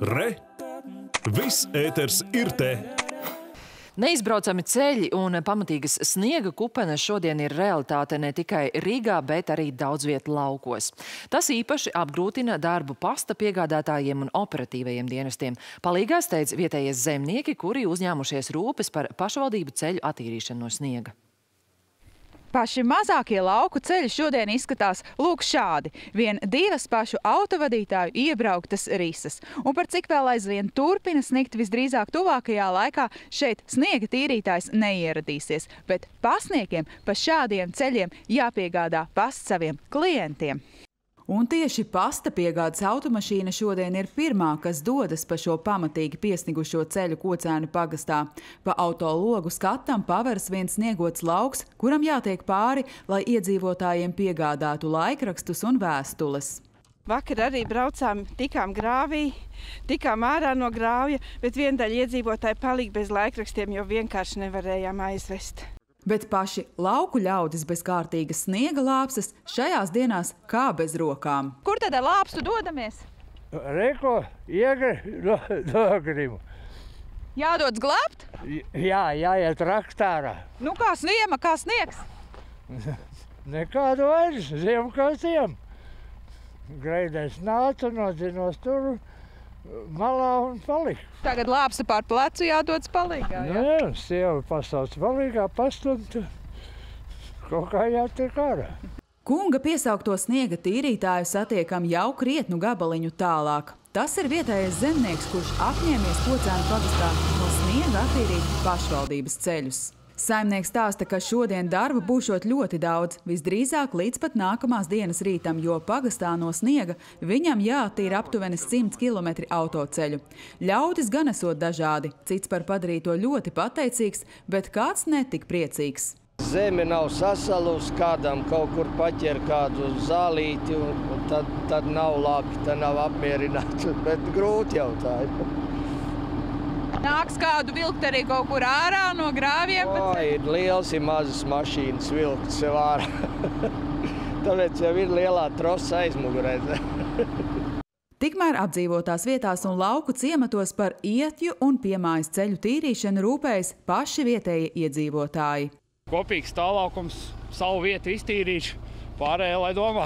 Re! Viss ēters ir te! Neizbraucami ceļi un pamatīgas sniega kupenes šodien ir realitāte ne tikai Rīgā, bet arī daudz vietu laukos. Tas īpaši apgrūtina darbu pasta piegādātājiem un operatīvajiem dienestiem. Palīgā steidz vietējie zemnieki, kuri uzņēmušies rūpes par pašvaldību ceļu attīrīšanu no sniega. Paši mazākie lauku ceļi šodien izskatās lūk šādi. Vien divas pašu autovadītāju iebrauktas risas. Un par cik vēl aizvien turpina snikt visdrīzāk tuvākajā laikā šeit sniega tīrītājs neieradīsies. Bet pasniekiem pa šādiem ceļiem jāpiegādā pasts saviem klientiem. Un tieši pasta piegādes automašīna šodien ir pirmā, kas dodas pa šo pamatīgi piesnigušo ceļu kocēnu pagastā. Pa auto logu skatam paveras viens sniegots lauks, kuram jātiek pāri, lai iedzīvotājiem piegādātu laikrakstus un vēstules. Vakar arī braucām, tikām grāvī, tikām ārā no grāvja, bet viena daļa iedzīvotāji palika bez laikrakstiem, jo vienkārši nevarējām aizvest. Bet paši lauku ļaudis bez kārtīgas sniega lāpstas šajās dienās kā bez rokām. Kur tad ar lāpstu dodamies? Reko, iegri, no, nogrimu. Jādodas glābt? Jā, jāiet raktārā. Nu kā sniema, kā sniegs? Nekādu vairs, ziemu kā ziemu. Greidēs nāca, nodzinos tur malā un palika. Tagad lāpsta pār plecu jādodas palīgā. Jā, jā sieva pasauc palīgā, pastumt, kaut kā jātiek ārā. Kunga piesaukto sniega tīrītāju satiekam jau krietnu gabaliņu tālāk. Tas ir vietējais zemnieks, kurš apņēmies kocēnu pagastā no sniega attīrīt pašvaldības ceļus. Saimnieks stāsta, ka šodien darba būšot ļoti daudz, visdrīzāk līdz pat nākamās dienas rītam, jo pagastā no sniega viņam jāattīra aptuveni 100 km autoceļu. Ļaudis gan esot dažādi, cits par padarīto ļoti pateicīgs, bet kāds netik priecīgs. Zeme nav sasalusi, kādam kaut kur paķer kādu zālīti, un tad, tad nav labi, tad nav apmierināts, bet grūti jau tā ir. Nāks kādu vilkt arī kaut kur ārā no grāviem? O, ir liels, ir mazas mašīnas vilkt sev ārā. Tāpēc jau ir lielā trosa aizmugurē. Tikmēr apdzīvotās vietās un lauku ciematos par ietju un piemājas ceļu tīrīšanu rūpējas paši vietējie iedzīvotāji. Kopīgs tālākums, savu vietu iztīrīšu, pārējā lai domā.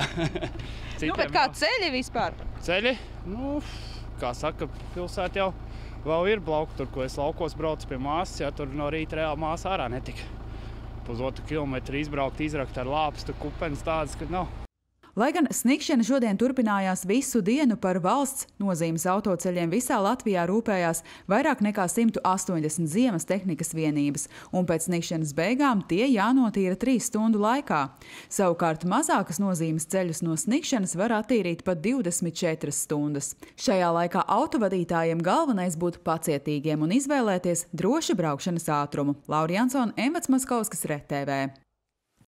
nu, bet kā ceļi vispār? Ceļi? Nu, kā saka, pilsēt jau vēl ir blauki, tur, ko es laukos braucu pie māsas, ja tur no rīta reāli māsa ārā netika. Pusotru kilometru izbraukt, izrakt ar lāpstu, kupenes tādas, ka nav. Lai gan sniegšana šodien turpinājās visu dienu par valsts nozīmes autoceļiem visā Latvijā rūpējās vairāk nekā 180 ziemas tehnikas vienības, un pēc sniegšanas beigām tie jānotīra 3 stundu laikā. Savukārt mazākas nozīmes ceļus no sniegšanas var attīrīt pat 24 stundas. Šajā laikā autovadītājiem galvenais būt pacietīgiem un izvēlēties droši braukšanas ātrumu. Laura Jansona, Envats Maskauskas, RTV.